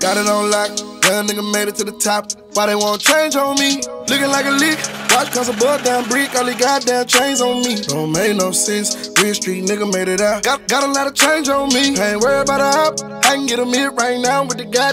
Got it on lock, young nigga made it to the top. Why they want change on me? Looking like a leak. Watch cause a butt down brick, all these goddamn chains on me. Don't make no sense. Real street nigga made it out. Got, got a lot of change on me. Ain't worried about a hop. I can get a mid right now with the goddamn.